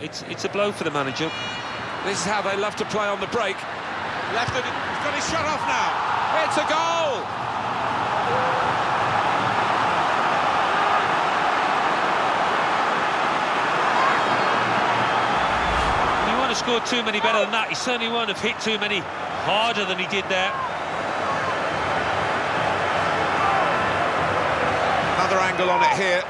it's it's a blow for the manager. This is how they love to play on the break. Left it, he's got his shot off now. It's a goal! He won't have scored too many better than that. He certainly won't have hit too many harder than he did there. Another angle on it here.